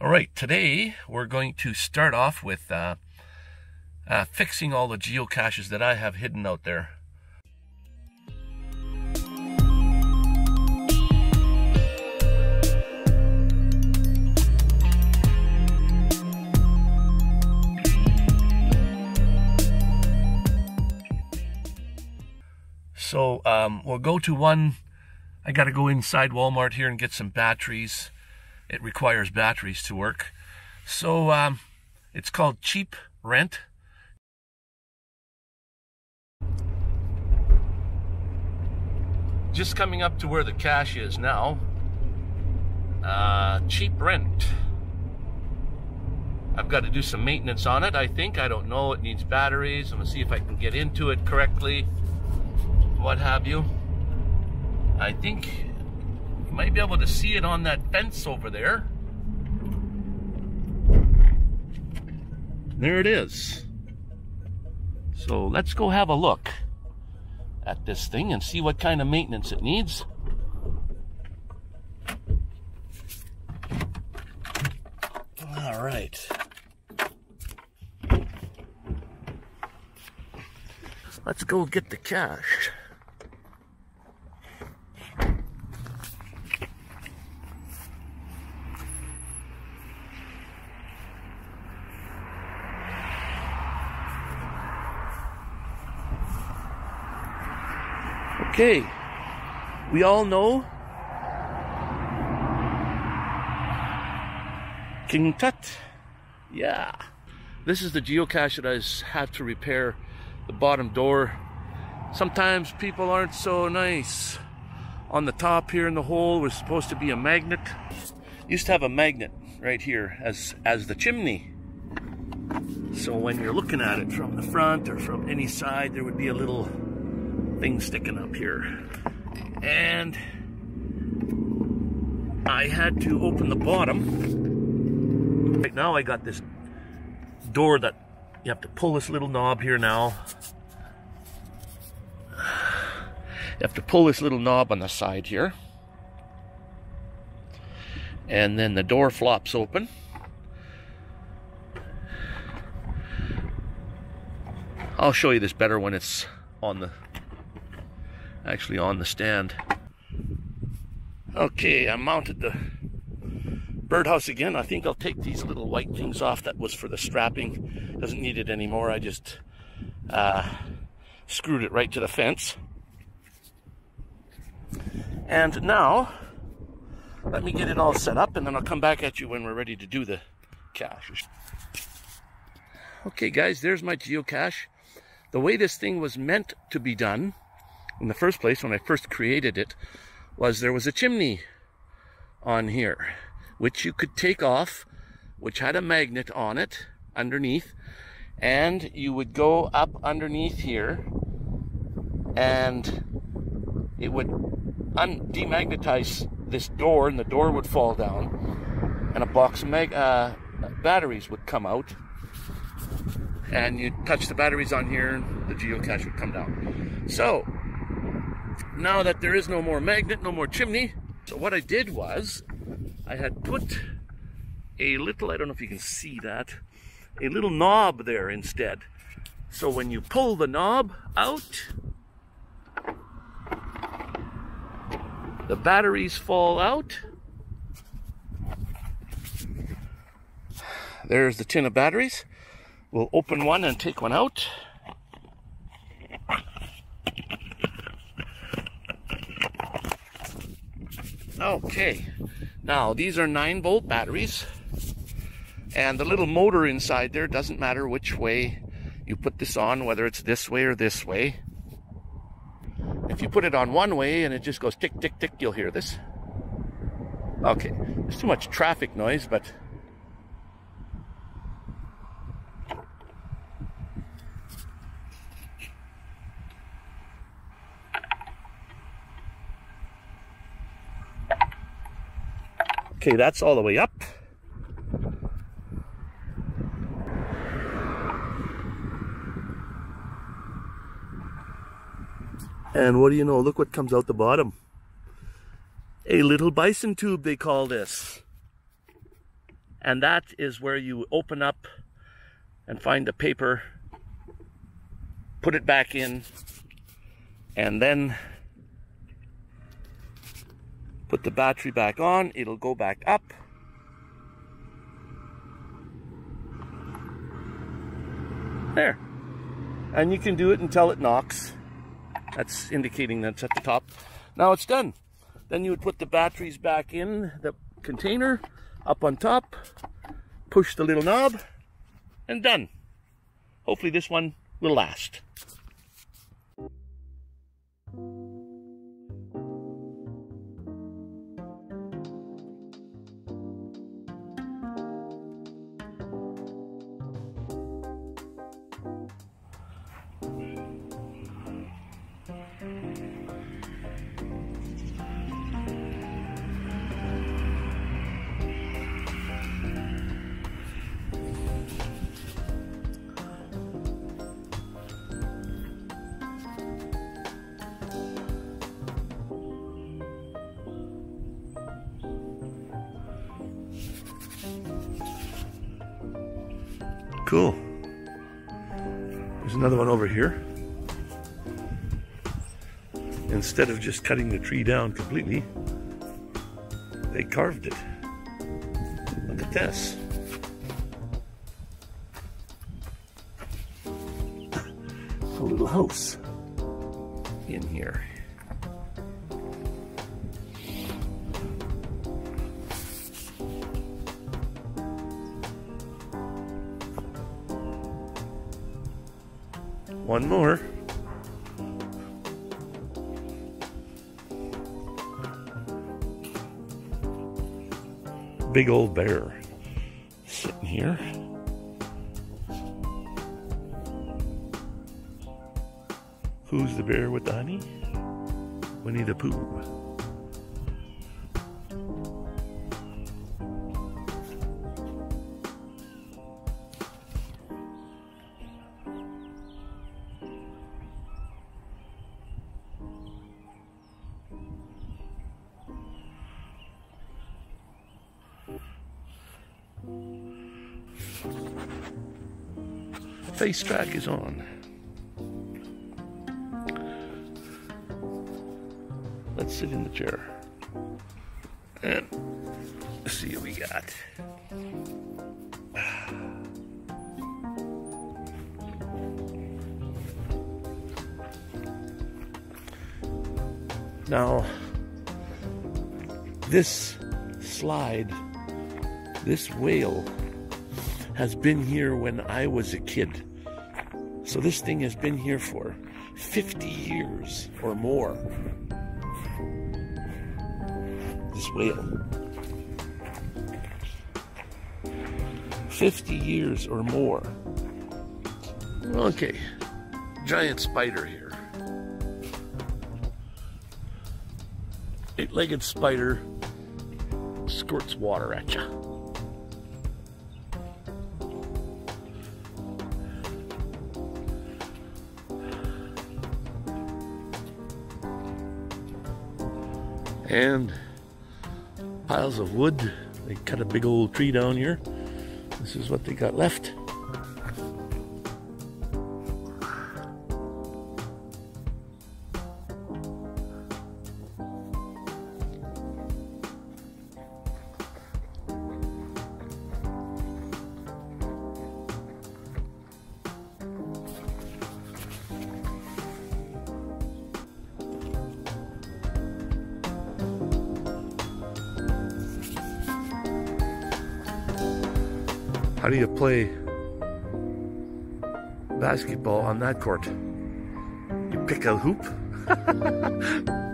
All right, today we're going to start off with uh, uh, fixing all the geocaches that I have hidden out there. So um, we'll go to one. I got to go inside Walmart here and get some batteries. It requires batteries to work. So um, it's called Cheep Rent. Just coming up to where the cache is now. Uh, cheep rent. I've got to do some maintenance on it, I think. I don't know. It needs batteries. I'm going to see if I can get into it correctly what have you. I think might be able to see it on that fence over there. There it is. So let's go have a look at this thing and see what kind of maintenance it needs. All right. Let's go get the cache. Okay, we all know King Tut. Yeah. This is the geocache that I have to repair the bottom door. Sometimes people aren't so nice. On the top here in the hole was supposed to be a magnet. Used to have a magnet right here as, as the chimney. So when you're looking at it from the front or from any side, there would be a little thing sticking up here. And I had to open the bottom. Right now I got this door that you have to pull this little knob here now. You have to pull this little knob on the side here. And then the door flops open. I'll show you this better when it's on the actually on the stand. Okay, I mounted the birdhouse again. I think I'll take these little white things off that was for the strapping. Doesn't need it anymore. I just uh, screwed it right to the fence. And now, let me get it all set up and then I'll come back at you when we're ready to do the cache. Okay guys, there's my geocache. The way this thing was meant to be done in the first place, when I first created it, was there was a chimney on here, which you could take off, which had a magnet on it underneath, and you would go up underneath here, and it would demagnetize this door, and the door would fall down, and a box of uh, batteries would come out, and you'd touch the batteries on here, and the geocache would come down. So, now that there is no more magnet, no more chimney, so what I did was I had put a little, I don't know if you can see that, a little knob there instead. So when you pull the knob out, the batteries fall out. There's the tin of batteries. We'll open one and take one out. Okay, now these are 9 volt batteries, and the little motor inside there doesn't matter which way you put this on, whether it's this way or this way. If you put it on one way and it just goes tick, tick, tick, you'll hear this. Okay, there's too much traffic noise, but Okay, that's all the way up. And what do you know? Look what comes out the bottom. A little bison tube, they call this. And that is where you open up and find the paper, put it back in, and then put the battery back on. It'll go back up. There. And you can do it until it knocks. That's indicating that it's at the top. Now it's done. Then you would put the batteries back in the container, up on top, push the little knob, and done. Hopefully this one will last. Cool. There's another one over here. Instead of just cutting the tree down completely, they carved it. Look at this. A little house in here. One more. Big old bear sitting here. Who's the bear with the honey? Winnie the Pooh. Face track is on. Let's sit in the chair. And see what we got. Now, this slide, this whale, has been here when I was a kid. So this thing has been here for 50 years or more. This whale. 50 years or more. Okay, giant spider here. Eight-legged spider squirts water at you. And piles of wood. They cut a big old tree down here. This is what they got left. How do you play basketball on that court? You pick a hoop?